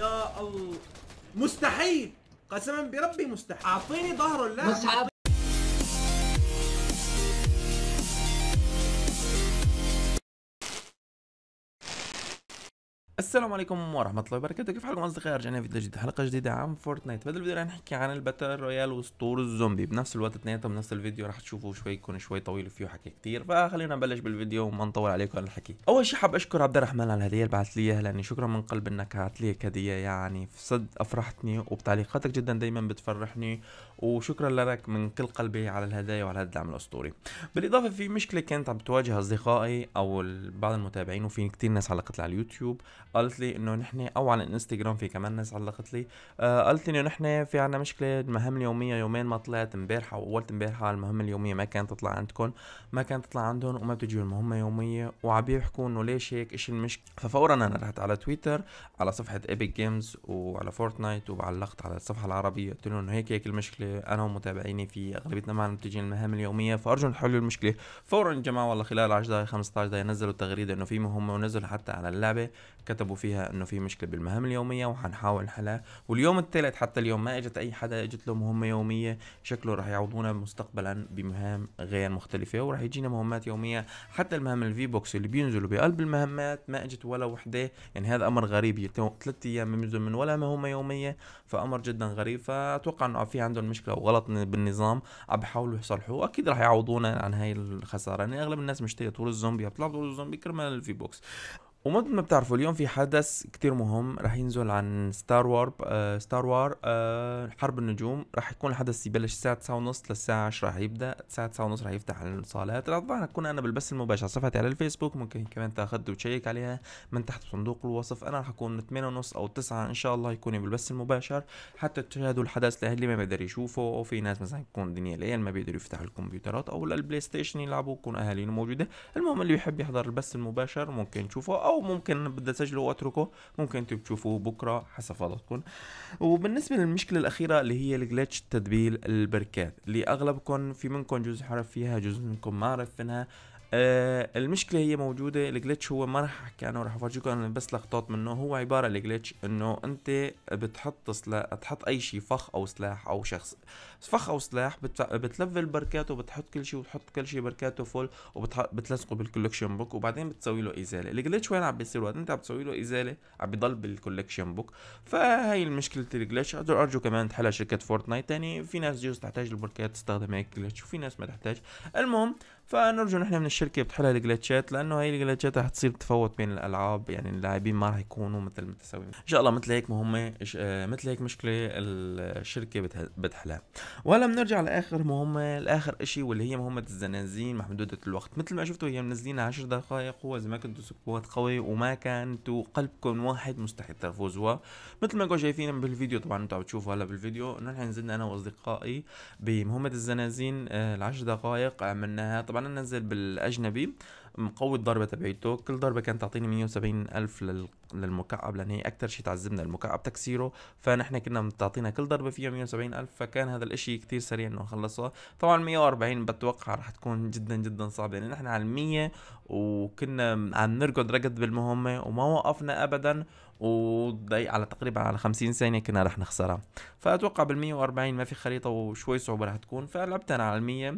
يا الله. مستحيل. قسما بربي مستحيل. أعطيني ظهره لا مصعب السلام عليكم ورحمة الله وبركاته. كيف حالكم أصدقائي؟ رجعنا فيديو جديد حلقة جديدة عن Fortnite بهذا الفيديو رح نحكي عن ال Battle Royale وطور الزومبي. بنفس الوقت اثنيناتهم بنفس الفيديو رح تشوفوا شوي يكون شوي طويل وفيه حكي كتير. فخلينا نبلش بالفيديو وما نطول عليكم الحكي. أول شي حاب أشكر عبد الرحمن على الهدية اللي بعث لي إياها لأني شكرا من قلب إنك بعث لي هدية يعني جد فرحتني وبتعليقاتك جدا دايما بتفرحني. وشكرا لك من كل قلبي على الهدايا وعلى الدعم الأسطوري. بالإضافة في مشكلة كانت عم بتواجه أصدقائي أو بعض المتابعين وفي كتير ناس علقت على اليوتيوب. قالت لي إنه نحن أو على الانستغرام في كمان ناس علقت لي آه قالت لي إنه نحن في عنا مشكلة المهام اليومية يومين ما طلعت امبارحة واولت امبارحة المهام اليومية ما كانت تطلع عندكم ما كانت تطلع عندهم وما بتجي المهمه يومية وعم بيحكوا إنه ليش هيك إيش المشكلة ففورا أنا رحت على تويتر على صفحة Epic Games وعلى Fortnite وعلقت على الصفحة العربية قلت لهم إنه هيك هيك المشكلة أنا ومتابعيني في اغلبيتنا ما بتجي المهام اليومية فارجو تحلوا المشكلة. فورا يا جماعة والله خلال 10 دقائق 15 دقائق نزلوا تغريده إنه في مهمة ونزلوا حتى على اللعبة كتبوا فيها إنه في مشكلة بالمهام اليومية وحنحاول نحلها. واليوم الثالث حتى اليوم ما إجت أي حدا إجت له مهمة يومية. شكله راح يعوضونا مستقبلا بمهام غير مختلفة وراح يجينا مهمات يومية. حتى المهام ال V-Bucks اللي بينزلوا بقلب المهمات ما إجت ولا وحدة. يعني هذا أمر غريب ثلاث أيام بينزل من ولا مهمة يومية. فأمر جدا غريب. فأتوقع إنه في عندهم مشكلة وغلط بالنظام. عم بيحاولوا يصلحوه وأكيد راح يعوضونا عن هاي الخسارة. يعني أغلب الناس مشترية طور الزومبي بتطلع طور الزومبي كرمال ال V-Bucks. ومثل ما بتعرفوا اليوم في حدث كتير مهم رح ينزل عن Star Wars آه Star Wars آه حرب النجوم. رح يكون الحدث يبلش الساعة 9 ونص للساعة 10 رح يبدأ. الساعة 9 ونص رح يفتح الصالات. طبعا اكون أنا بالبث المباشر. صفحتي على الفيسبوك ممكن كمان تاخذ وتشيك عليها. من تحت صندوق الوصف أنا رح أكون من 8 ونص أو 9 إن شاء الله يكون بالبث المباشر. حتى تشاهدوا الحدث للي ما بيقدر يشوفه. أو في ناس مثلا يكون الدنيا ليل ما بيقدروا يفتحوا الكمبيوترات أو ال PlayStation يلعبوا يكون أهاليهم موجودة. المهم اللي بيحب يحضر البث المباشر ممكن يشوفه. أو ممكن بدي اسجله واتركه ممكن أنتم تشوفوه بكرة حسب فضلكم. وبالنسبة للمشكلة الأخيرة اللي هي ال glitch تدبيل البركات اللي أغلبكم في منكم جزء عرف فيها جزء منكم ما عرفنها آه المشكلة هي موجودة. ال glitch هو ما راح أحكي عنه راح افرجيكم أنا بس لقطات منه. هو عبارة ال glitch إنه أنت بتحط سلاح تحط أي شيء فخ أو سلاح أو شخص. فخ أو سلاح بت... بتلفل بركاته وبتحط كل شيء وتحط كل شيء بركاته full وبتلصقه بال collection book وبعدين بتسوي له إزالة. ال glitch وين عم بيصير؟ وقت أنت عم تسوي له إزالة عم بيضل بال collection book. فهي المشكلة ال glitch ارجو كمان تحلها شركة Fortnite يعني في ناس جوز تحتاج البركات تستخدم هيك glitch وفي ناس ما تحتاج. المهم فنرجو نحن من الشركة بتحلها الجلتشات لأنه هي الجلتشات رح تصير تفوت بين الألعاب يعني اللاعبين ما رح يكونوا مثل متساويين إن شاء الله مثل هيك مهمة مثل هيك مشكلة الشركة بتحلها. وهلا بنرجع لآخر مهمة لاخر شيء واللي هي مهمة الزنازين محدوده الوقت. مثل ما شفتوا هي منزلينها 10 دقائق هو إذا ما كنتوا سكوات قوي وما كنتوا قلبكم واحد مستحيل تفوزوها مثل ما كنتوا شايفين بالفيديو طبعا أنتم عم تشوفوا هلا بالفيديو نحن نزلنا أنا وأصدقائي بمهمة الزنازين العشر دقائق عملناها. طبعا أنا نزل بالأجنبي مقوي الضربة تبعيته كل ضربة كانت تعطيني 170 ألف للمكعب لأن هي أكثر شيء تعذبنا. المكعب تكسيره فنحن كنا بتعطينا كل ضربة فيها 170 ألف فكان هذا الإشي كثير سريع إنه نخلصها طبعا 140 بتوقع رح تكون جدا جدا صعبة يعني نحن على 100 وكنا عم نركض ركض بالمهمة وما وقفنا ابدا وضيق على تقريبا على 50 ثانية كنا رح نخسرها. فأتوقع بال 140 ما في خريطة وشوي صعوبة رح تكون. فلعبت أنا على 100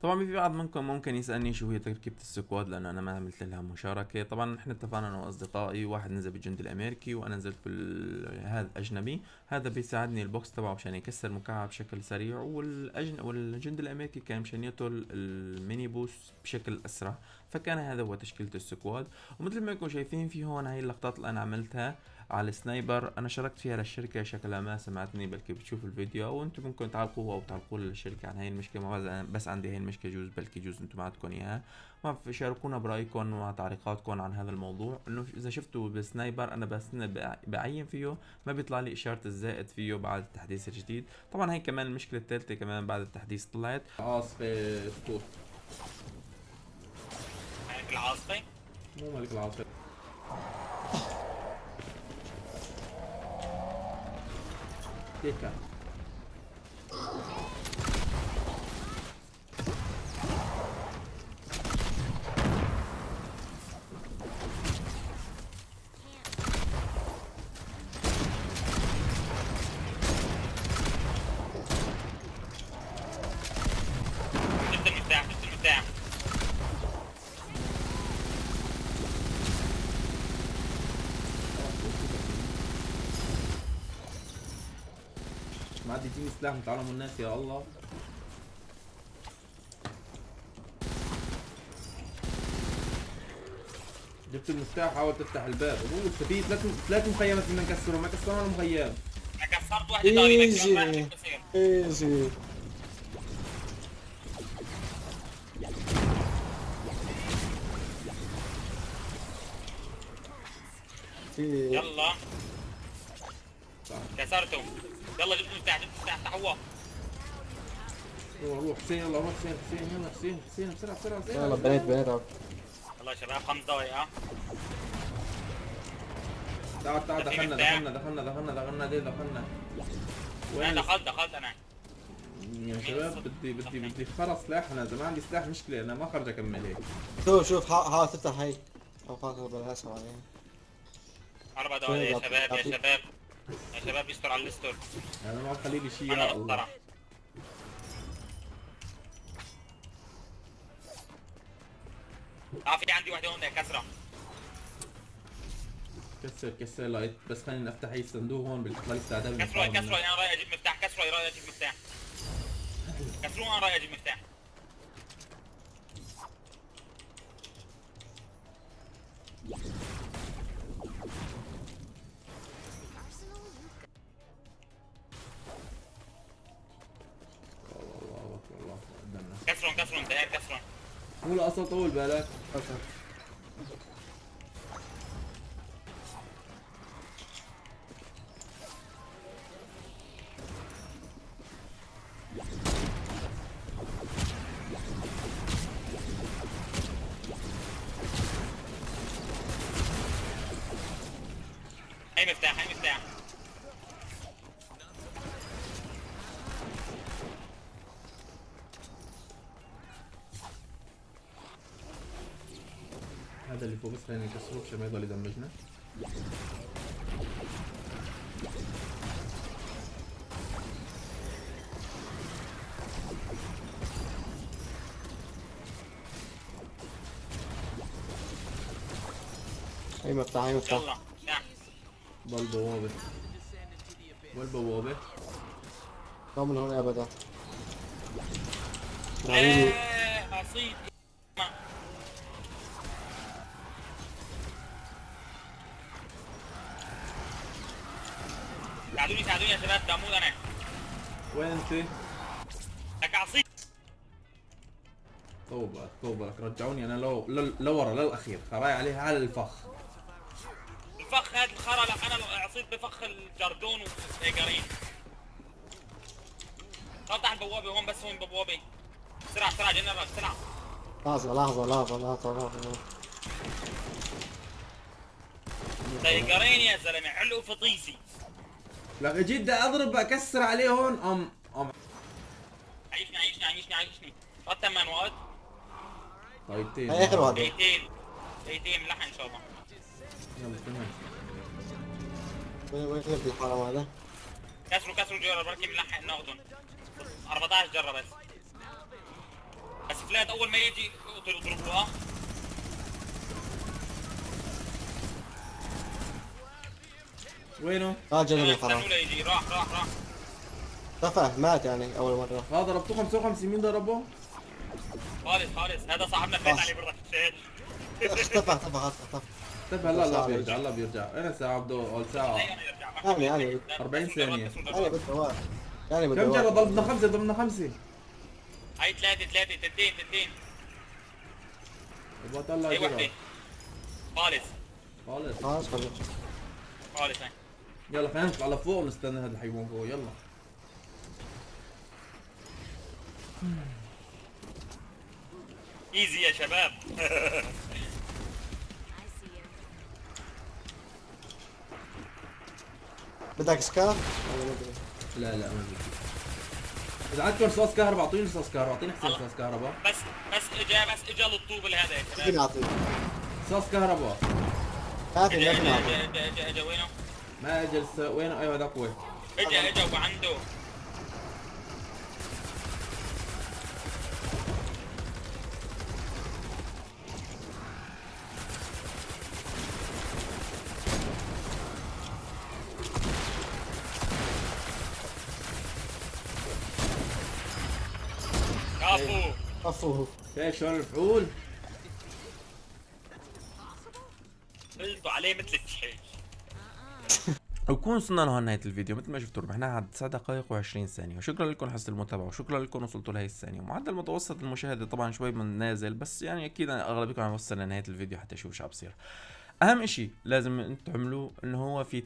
طبعا في بعض منكم ممكن يسألني شو هي تركيبة ال squad لأنه أنا ما عملت لها مشاركة. طبعا إحنا اتفقنا أنا وأصدقائي واحد نزل بالجندي الأمريكي وأنا نزلت بال هذا أجنبي. هذا بيساعدني البوكس تبعه مشان يكسر مكعب بشكل سريع والأجن... والجندي الأمريكي كان مشان يقتل ال mini boss بشكل أسرع. فكان هذا هو تشكيلة ال squad. ومثل ما انكم شايفين في هون هاي اللقطات اللي أنا عملتها. على ال sniper أنا شاركت فيها للشركة شكلها ما سمعتني بلكي بتشوف الفيديو. أو أنتم ممكن تعلقوا أو تعلقوا للشركة عن هاي المشكلة. ما بس عندي هاي المشكلة جوز بلكي جوز أنتم ما عندكم إياها. ما شاركونا برايكم ومع تعليقاتكم عن هذا الموضوع. إنه إذا شفتوا بال sniper أنا بس بعين فيه ما بيطلع لي إشارة الزائد فيه بعد التحديث الجديد. طبعا هي كمان المشكلة الثالثه كمان بعد التحديث طلعت. عاصفة Scout ملك العاصفة. مو ملك العاصفة. Detalhe. ما عاد يجيني سلاح من تعلم الناس يا الله. جبت المفتاح حاول تفتح الباب. أوه في ثلاث ثلاث مخيمات بدنا نكسرهم ما كسرنا ولا مخيم كسرت واحدة تقريبا إيزي. إيزي. يلا. صح. يلا جبت المفتاح جبت المفتاح افتحوه روح روح حسين يلا روح حسين حسين يلا حسين حسين بسرعة بسرعة بسرعة يلا بنيت بنيت. يلا يا شباب خمس دقايق ها. تعال تعال دخلنا مفتاح. دخلنا دخلنا دخلنا دخلنا دخلنا أنا وين دخلت دخلت أنا. يا شباب بدي بدي بدي خلص سلاح أنا إذا ما عندي سلاح مشكلة أنا ما خرج أكمل هيك. شوف شوف حا- حاول تفتح هي أو خاطر عليه أربع دقايق يا شباب يا. شباب. يا شباب يستر على الاستر أنا ما خلي لي شيء أنا بطلع آه في عندي واحدة هون كسرة. كسر كسر لايت بس خليني أفتح هي الصندوق هون بالإطلاق استعداد كسروا كسروا أنا رايح أجيب مفتاح. كسروا رايح أجيب مفتاح. كسروا أنا رايح أجيب مفتاح. دقايق كسرهم مو لا أصلا طول بالك أوكي. هذا اللي فوق بس خلينا نكسره عشان ما يضل يدمجنا. هي مفتاح هي مفتاح. يلا مفتاح ضل بوابه والبوابه ما من هون ابدا. حبيبي إيه ما. ساعدوني ساعدوني يا شباب دامود أنا وين انت؟ لك اصيب توبك توبك رجعوني أنا لو لو- لورا للاخير خراي عليها على الفخ الفخ هذا الخرا لا أنا عصيت بفخ الجردون والهيجرين افتح البوابه هون بس هون بوابه بسرعة بسرعة جنرال بسرعة لحظة لحظة لحظة لحظة لحظة هيجرين يا زلمه علقوا في لك اجيت بدي اضرب اكسر عليه هون ام ام عيشني عيشني عيشني عيشني وقت ثمان وقت آخر واحدة. دقيقتين. دقيقتين ملحق إن شاء الله. يلا تمام. وين وين كيف الحرام هذا؟ كسروا كسروا جرة بركي ملحق ناخذهم 14 جرة بس. بس فلات أول ما يجي اضربوها وينه؟ آه جنب استنوا الحرام ليجي راح راح راح. تفه مات يعني أول مرة. ها ضربته 55 مين ضربه؟ خالص خالص. هذا صاحبنا فات. عليه بالرشاش اختفى اختفى خلاص اختفى. طيب هلا هلا ساعة بيرجع هلا بيرجع. أنا ساعة عبدو؟ أول ساعة. يعني يعني 40 ثانية. يعني بالدوام يعني كم جرة ضربنا خمسة ضربنا خمسة. هاي ثلاثة ثلاثة تنتين تنتين يبغى خالص. خالص. خلاص خلاص. خالص هاي. يلا خلينا نطلع لفوق ونستنى هذا الحيوان فوق. يلا. ايزي يا شباب. بدك سكار؟ لا لا ما بدي إذا عندكم رصاص كهرباء أعطيني رصاص كهرباء أعطيني حسين رصاص كهرباء. بس بس اجا بس إجا للطوب هذا يا شباب. اعطيك رصاص كهرباء. اجا اجا اجا وينه؟ ما جلس وين أيوه هذا قوي إجا إجا وعنده عنده كفو. إيه، شلون الفعول؟ قلبوا عليه مثل وكون وصلنا لنهاية الفيديو. مثل ما شفتوا ربحنا على 9 دقائق و20 ثانية. وشكرا لكم حسن المتابعة وشكرا لكم وصلتوا لهي الثانية. ومعدل متوسط المشاهدة طبعا شوي من نازل بس يعني أكيد أغلبكم عم يوصل لنهاية الفيديو حتى يشوف شو عم بصير. أهم إشي لازم أنتم تعملوه إنه هو في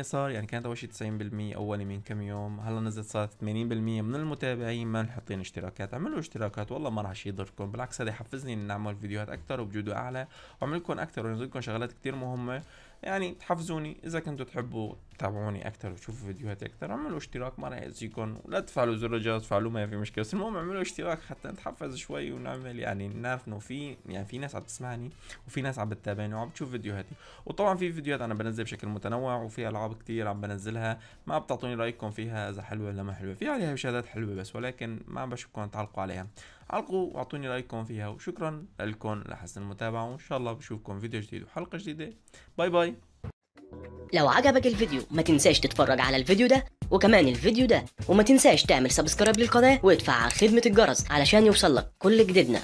80% صار يعني كانت أول شي 90% أولي من كم يوم. هلأ نزلت صارت 80% من المتابعين ما حاطين اشتراكات. اعملوا اشتراكات والله ما راح شي يضركم. بالعكس هذا يحفزني ان نعمل فيديوهات أكثر وبجوده أعلى وأعمل لكم أكثر وانزل لكم شغلات كثير مهمة. يعني تحفزوني إذا كنتوا تحبوا تتابعوني أكثر وتشوفوا فيديوهاتي أكثر اعملوا اشتراك ما راح يأذيكم ولا تفعلوا زر الجرس تفعلوا ما في مشكلة بس المهم اعملوا اشتراك حتى نتحفز شوي ونعمل يعني نعرف إنه في يعني في ناس عم تسمعني وفي ناس عم بتتابعني وعم بتشوف فيديوهاتي. وطبعا في فيديوهات أنا بنزل بشكل متنوع وفي ألعاب كتير عم بنزلها ما بتعطوني رأيكم فيها إذا حلوة ولا ما حلوة في عليها مشاهدات حلوة بس ولكن ما بشوفكم تعلقوا عليها. علقوا واعطوني رأيكم فيها وشكرا لكم لحسن المتابعة وإن شاء الله بشوفكم فيديو جديد وحلقة جديدة. bye bye. لو عجبك الفيديو ما تنساش تتفرج على الفيديو ده وكمان الفيديو ده وما تنساش تعمل subscribe للقناة وادفع على خدمة الجرس علشان يوصلك كل جديدنا.